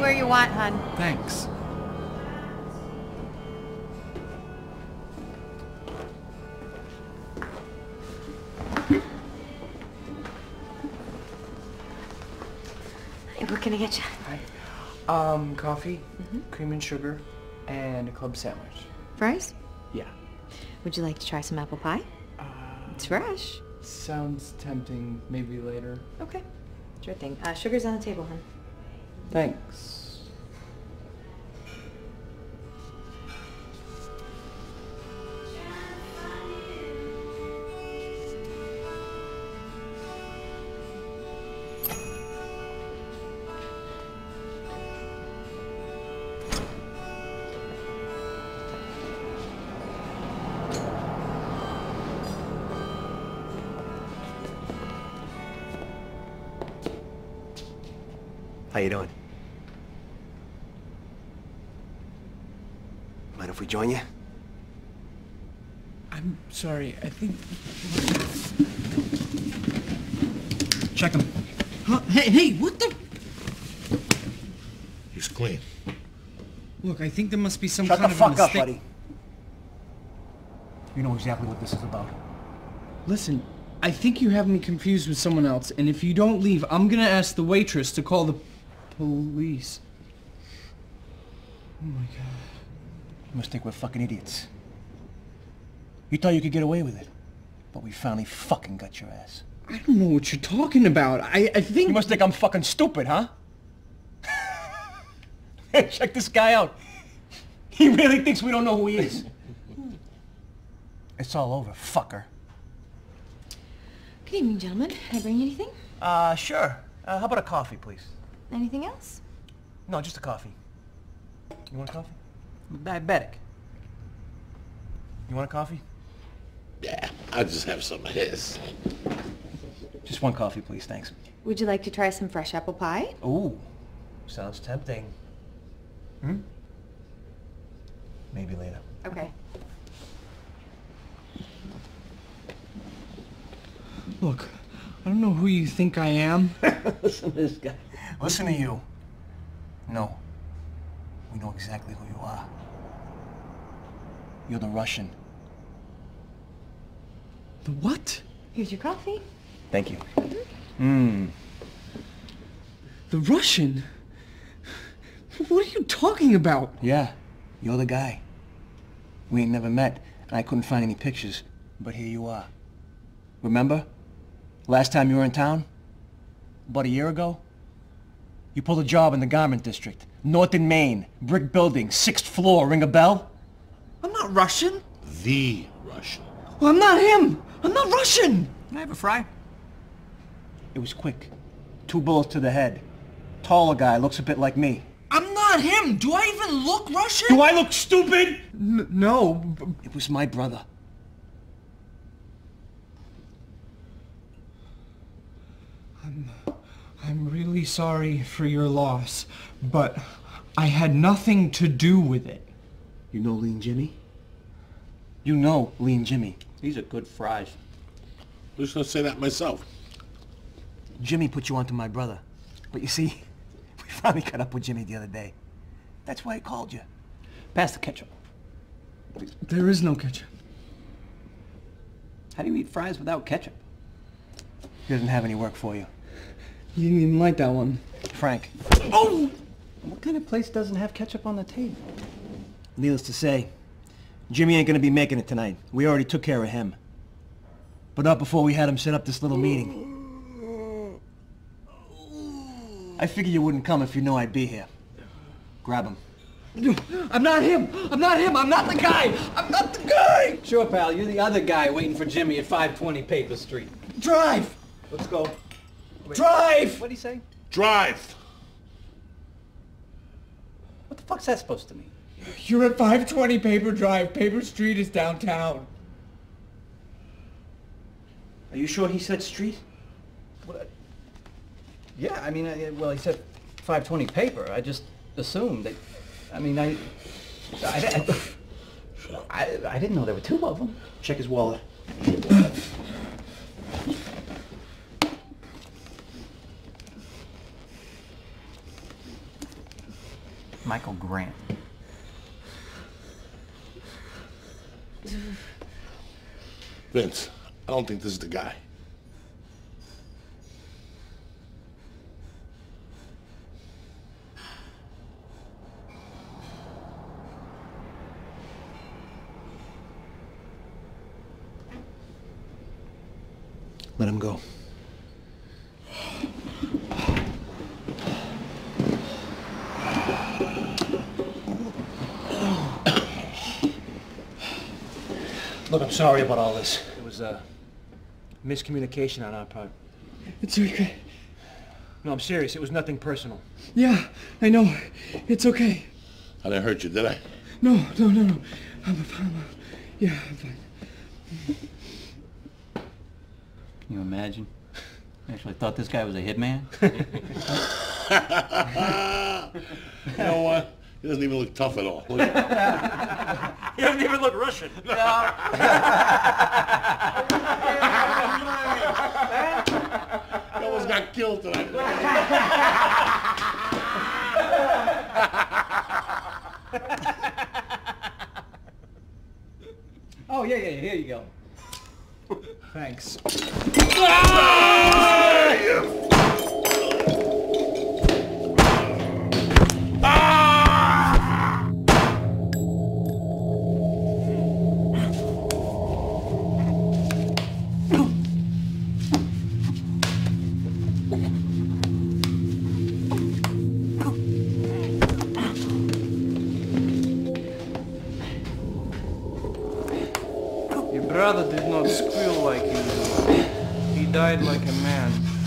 anywhere you want, hon. Thanks. Hey, what can I get you? Hi. Um, coffee, cream and sugar, and a club sandwich. Fries? Yeah. Would you like to try some apple pie? Uh, It's fresh. sounds tempting. Maybe later. Okay. Sure thing. Uh, sugar's on the table, hon. Thanks. How you doing? If we join you? I'm sorry. I think. Check him. Huh? Hey, hey, what the? He's clean. Look, I think there must be some Shut kind the of a fuck up, mistake. buddy. You know exactly what this is about. Listen, I think you have me confused with someone else, and if you don't leave, I'm gonna ask the waitress to call the police. Oh my god. You must think we're fucking idiots. You thought you could get away with it, but we finally fucking got your ass. I don't know what you're talking about. I, I think. You must think I'm fucking stupid, huh? Hey, Check this guy out. He really thinks we don't know who he is. It's all over, fucker. Good evening, gentlemen. Can I bring you anything? Uh, sure. Uh, how about a coffee, please? Anything else? No, just a coffee. You want a coffee? Diabetic. You want a coffee? Yeah, I'll just have some of his. Just one coffee, please, thanks. Would you like to try some fresh apple pie? Ooh, sounds tempting. Hmm? Maybe later. Okay. Look, I don't know who you think I am. Listen to this guy. Listen to you. No. We know exactly who you are. You're the Russian. The what? Here's your coffee. Thank you. Mmm. The Russian? What are you talking about? Yeah, you're the guy. We ain't never met, and I couldn't find any pictures, but here you are. Remember? Last time you were in town? About a year ago? You pulled a job in the garment district. North Norton, Maine. Brick building, sixth floor. Ring a bell? I'm not Russian. The Russian. Well, I'm not him. I'm not Russian. Can I have a fry? It was quick. Two bullets to the head. Taller guy, looks a bit like me. I'm not him. Do I even look Russian? Do I look stupid? N- no. It was my brother. I'm really sorry for your loss, but I had nothing to do with it. You know Lean Jimmy? You know Lean Jimmy. These are good fries. I was gonna say that myself. Jimmy put you onto my brother. But you see, we finally caught up with Jimmy the other day. That's why I called you. Pass the ketchup. There is no ketchup. How do you eat fries without ketchup? He doesn't have any work for you. You didn't even like that one. Frank, Oh! What kind of place doesn't have ketchup on the table? needless to say, Jimmy ain't gonna be making it tonight. We already took care of him. But not before we had him set up this little meeting. I figured you wouldn't come if you knew I'd be here. Grab him. I'm not him! I'm not him! I'm not the guy! I'm not the guy! Sure, pal. You're the other guy waiting for Jimmy at 520 Paper Street. Drive! Let's go. Drive! What'd he say? Drive! What the fuck's that supposed to mean? You're at 520 Paper Drive. Paper Street is downtown. Are you sure he said street? What, Yeah, I mean, uh, well, he said 520 Paper. I just assumed that. I mean, I. I, I, I, I didn't know there were two of them. Check his wallet. Michael Grant. Vince, I don't think this is the guy. Let him go. Look, I'm sorry about all this. It was a miscommunication on our part. It's okay. No, I'm serious. It was nothing personal. Yeah, I know. It's okay. I didn't hurt you, did I? No, no, no, no. I'm, I'm, yeah, I'm fine. Can you imagine? I actually thought this guy was a hitman. You know what? He doesn't even look tough at all. Look at him. He doesn't even look Russian. No. He almost got killed tonight. oh, yeah, yeah, here you go. Thanks. Ah! Died like a man.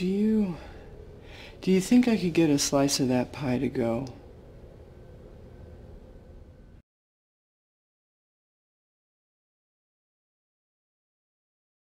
Do you... Do you think I could get a slice of that pie to go?